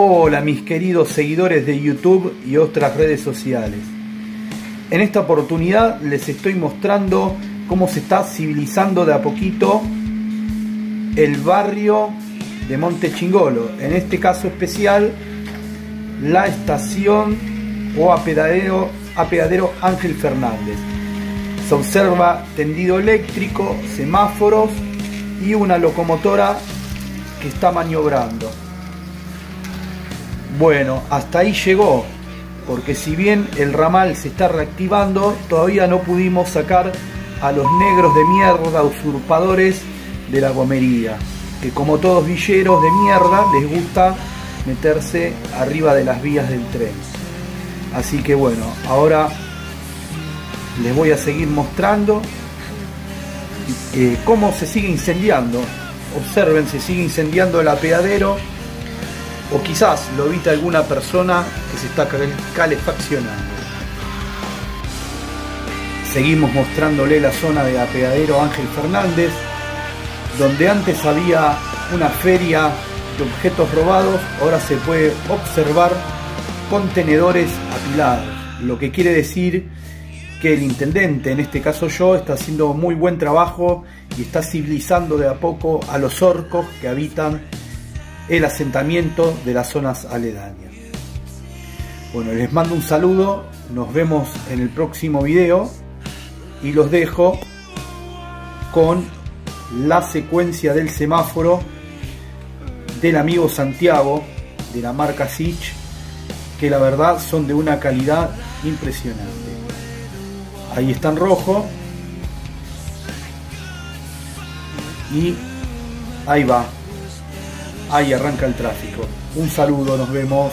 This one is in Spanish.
Hola mis queridos seguidores de YouTube y otras redes sociales. En esta oportunidad les estoy mostrando cómo se está civilizando de a poquito el barrio de Monte Chingolo. En este caso especial, la estación o apeadero, apeadero Ángel Fernández. Se observa tendido eléctrico, semáforos y una locomotora que está maniobrando. Bueno, hasta ahí llegó, porque si bien el ramal se está reactivando, todavía no pudimos sacar a los negros de mierda usurpadores de la gomería, que como todos villeros de mierda les gusta meterse arriba de las vías del tren. Así que bueno, ahora les voy a seguir mostrando eh, cómo se sigue incendiando. Observen, se sigue incendiando el apeadero o quizás lo evita alguna persona que se está calefaccionando. Seguimos mostrándole la zona de apeadero Ángel Fernández, donde antes había una feria de objetos robados, ahora se puede observar contenedores apilados, lo que quiere decir que el intendente, en este caso yo, está haciendo muy buen trabajo y está civilizando de a poco a los orcos que habitan el asentamiento de las zonas aledañas. Bueno, les mando un saludo, nos vemos en el próximo video y los dejo con la secuencia del semáforo del amigo Santiago de la marca Sich que la verdad son de una calidad impresionante. Ahí está en rojo y ahí va Ahí arranca el tráfico. Un saludo, nos vemos.